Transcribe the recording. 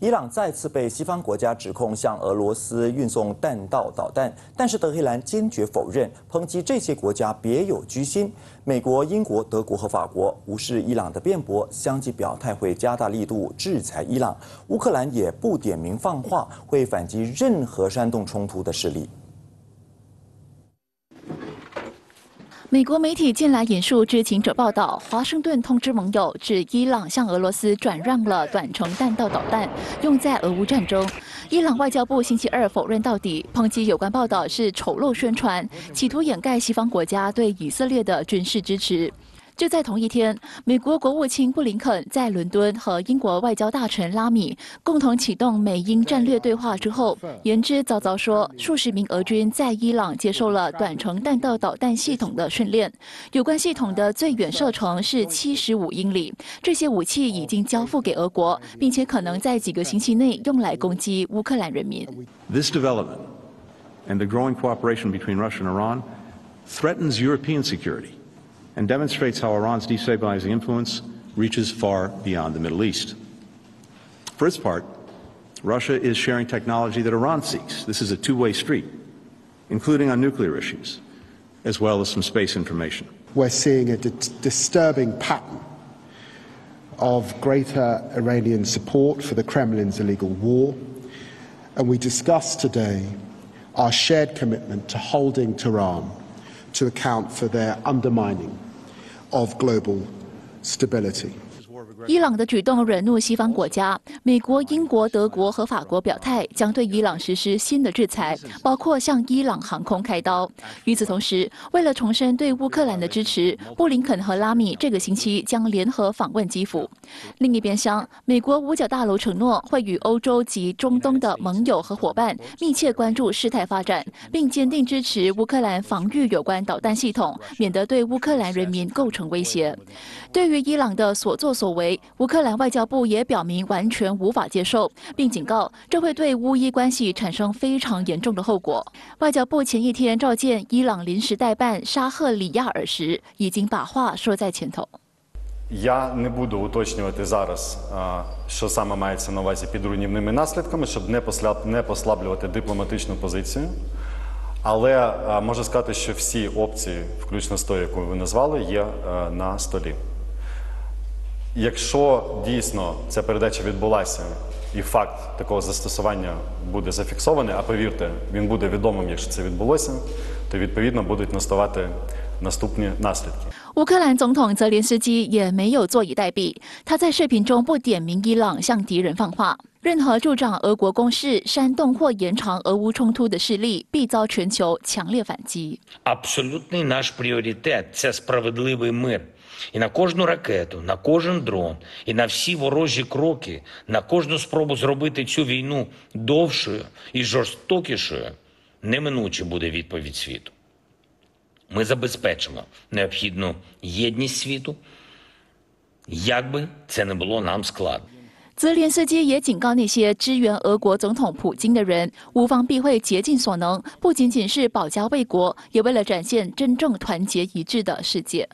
伊朗再次被西方国家指控向俄罗斯运送弹道导弹，但是德黑兰坚决否认，抨击这些国家别有居心。美国、英国、德国和法国无视伊朗的辩驳，相继表态会加大力度制裁伊朗。乌克兰也不点名放话，会反击任何煽动冲突的势力。美国媒体近来引述知情者报道，华盛顿通知盟友，指伊朗向俄罗斯转让了短程弹道导弹，用在俄乌战争。伊朗外交部星期二否认到底，抨击有关报道是丑陋宣传，企图掩盖西方国家对以色列的军事支持。就在同一天，美国国务卿布林肯在伦敦和英国外交大臣拉米共同启动美英战略对话之后，言之凿凿说，数十名俄军在伊朗接受了短程弹道导弹系统的训练，有关系统的最远射程是七十五英里。这些武器已经交付给俄国，并且可能在几个星期内用来攻击乌克兰人民。This development and the growing cooperation between Russia and Iran threatens European security. And demonstrates how Iran's destabilizing influence reaches far beyond the Middle East. For its part, Russia is sharing technology that Iran seeks. This is a two way street, including on nuclear issues, as well as some space information. We're seeing a disturbing pattern of greater Iranian support for the Kremlin's illegal war. And we discussed today our shared commitment to holding Tehran to account for their undermining of global stability. 伊朗的举动惹怒西方国家，美国、英国、德国和法国表态将对伊朗实施新的制裁，包括向伊朗航空开刀。与此同时，为了重申对乌克兰的支持，布林肯和拉米这个星期将联合访问基辅。另一边厢，美国五角大楼承诺会与欧洲及中东的盟友和伙伴密切关注事态发展，并坚定支持乌克兰防御有关导弹系统，免得对乌克兰人民构成威胁。对于伊朗的所作所为，乌克兰外交部也表明完全无法接受，并警告这会对乌伊关系产生非常严重的后果。外交部前一天召见伊朗临时代办沙赫里亚尔时，已经把话说在前头。Я не буду уточнювати зараз, що саме мається на увазі під руйнівними наслідками, щоб не послаблювати дипломатичну позицію. Але можу сказати, що всі опції, включно з тою, яку ви назвали, є на столі. Якщо дійсно ця передача відбулася, і факт такого застосування буде зафіксований, а повірте, він буде відомим, якщо це відбулося, то відповідно будуть наставати наступні наслідки. 乌克兰总统泽连斯基也没有坐以待毙，他在视频中不点名伊朗向敌人放话，任何助长俄国攻势、煽动或延长俄乌冲突的势力，必遭全球强烈反击。Абсолютний наш пріоритет це справедливий мир. І на кожну ракету, на кожен дрон, і на всі ворожі кроки, на кожну спробу зробити цю війну довшою і жорстокішою, неминуче буде відповідь світу. Ми забезпечимо необхідну єдність світу, як би це не було нам складно. 泽连斯基也警告那些支援俄国总统普京的人，乌方必会竭尽所能，不仅仅是保家卫国，也为了展现真正团结一致的世界。